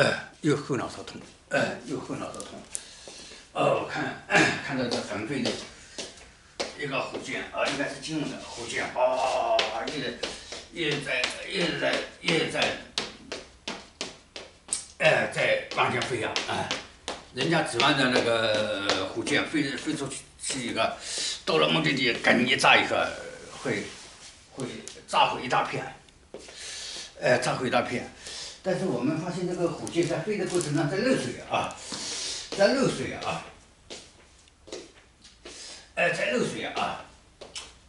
哎，又后脑勺痛，哎，又后脑勺痛。哦，我看 看到这横飞的一个火箭啊，应该是金融的火箭，哦，一直一直在一直在一直在，哎，在往前飞呀，哎，人家指望着那个火箭飞飞出去是一个，到了目的地，赶紧一炸一个，会会炸毁一大片，哎，炸毁一大片。但是我们发现这个火箭在飞的过程当中在漏水啊，在漏水啊，哎，在漏水啊。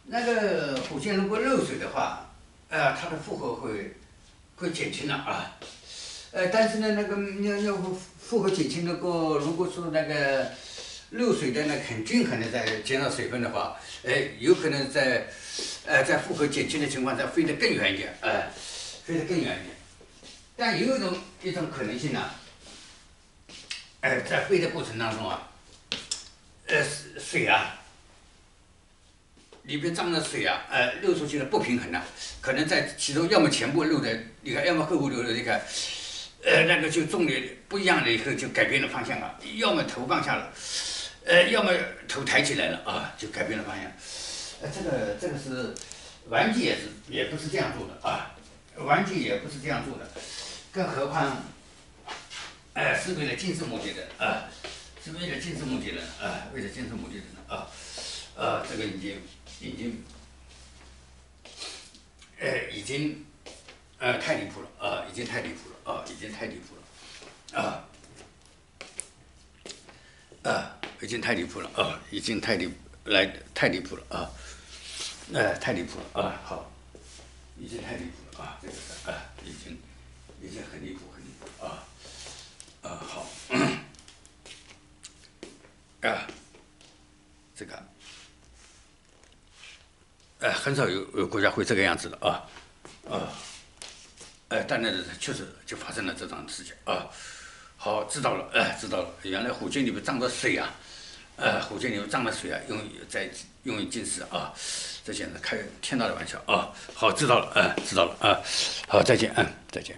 那个火箭如果漏水的话，呃，它的负荷会会减轻了啊。呃，但是呢，那个要要负荷减轻，如果如果说那个漏水的呢很均衡的在减少水分的话，哎，有可能在呃在负荷减轻的情况下飞得更远一点，哎，飞得更远一点。但有一种一种可能性呢，哎，在飞的过程当中啊，呃，水啊，里边装的水啊，呃，漏出去了不平衡呢，可能在其中要么全部漏的，你看，要么后部流的，你看，呃，那个就重力不一样了以后就改变了方向了，要么头放下了，呃，要么头抬起来了啊，就改变了方向。呃，这个这个是玩具也是也不是这样做的啊，玩具也不是这样做的。更何况，哎，是为了建设目的的。啊，是为了建设目的的。啊，为了建设目的的啊，啊，这个已经已经，哎，已经，呃，太离谱了。啊，已经太离谱了。啊，已经太离谱了。啊，啊，已经太离谱了。啊，已经太离来太离谱了。啊，哎，太离谱了。啊，好，已经太离谱了。啊，这个是啊，已经。已经很离谱，很离谱啊！啊，好，啊，这个，哎，很少有有国家会这个样子的啊，啊，哎，但是确实就发生了这种事情啊。好，知道了，哎，知道了，原来火箭里面装的水啊，呃，火箭里面装的水啊，用于在用于近视啊，这简直开天大的玩笑啊！好，知道了，哎，知道了啊，好，再见，嗯，再见。